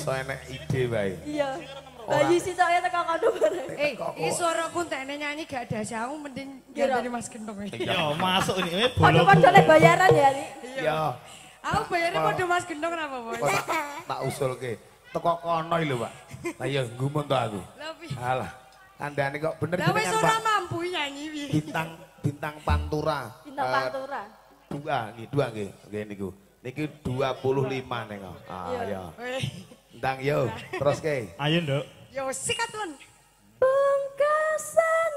Mesti enek ide wae. Iya. Bayu sih saya tekan kono bareng. Eh, ini suara ku entekne nyanyi gak ada aku mending ganti Mas Gendong. iki. Yo masuk ini eh Padha bolong. padha le bayaran ya, Li. Ya, Aku bayarnya pada Mas Gendong kenapa, Bos? kok tak, tak usulke. Teko kono lho, Pak. Lah ya gumun to aku. Alah, kandhane kok bener Lah wis ora Pak. mampu nyanyi piye? Bintang bintang pantura. Bintang Eh, pantura. Dua, nggih, dua nggih. Nggih niku. Niki 25 ning. Ah, Iya. ya. Weh, Ndang yo, terus ke. Ayo, Nduk. Yo sikat Lon. Pungkasan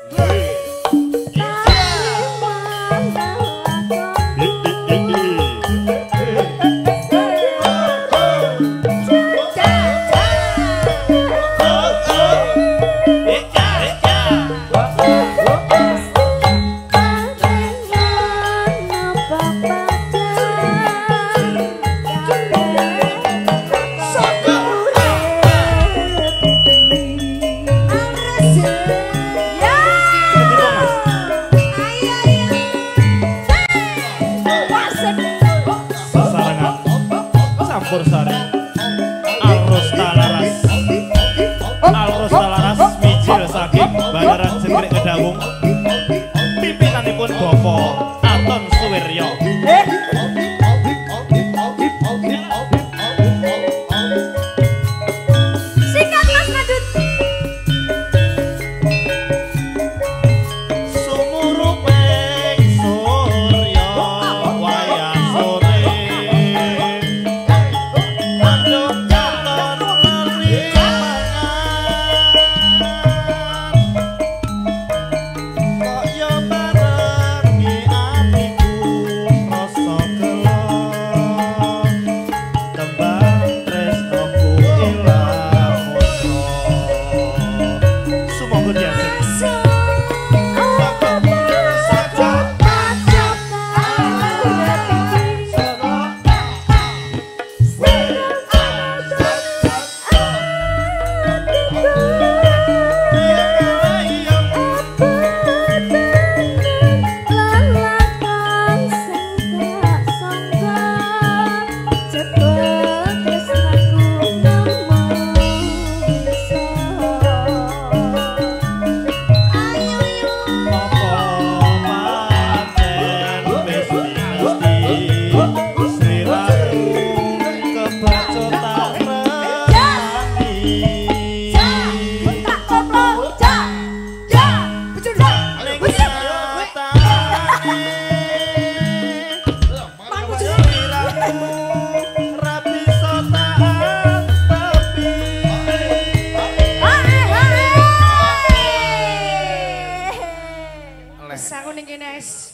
Bayaran sekrek kedawung. Pipitan ikun bopo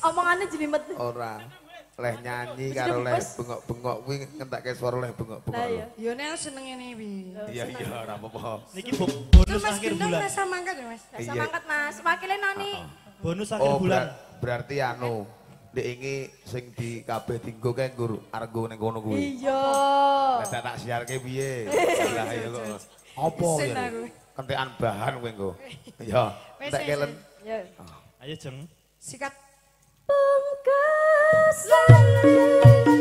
Omongannya jelimet. ora. Leh nyanyi karo leh bengok-bengok kuwi ngentekke swara leh bengok-bengok. Lah ya. Yo nek seneng ngene iki. Iya iya ora apa-apa. Niki bonus Mas akhir Gendong bulan. rasa mangkat ya, Mas? Rasa Iya. mangkat Mas. Wakilnya Noni. Bonus akhir Oh, bulan. berar- berarti anu Dek ini sing di kabeh tinggo kae nggur argo ning kono kuwi. Iya. Lah tak siarke piye? Lah ya kok. Apa ya? Kentekan bahan kowe engko. Ya, tak kelen. Ayo jeng. Sikat.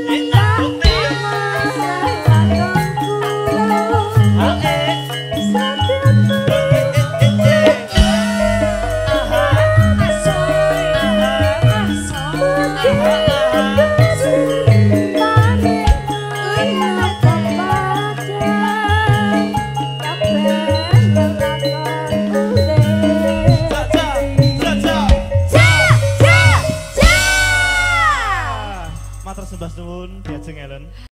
la la Carsten Roden, Pierre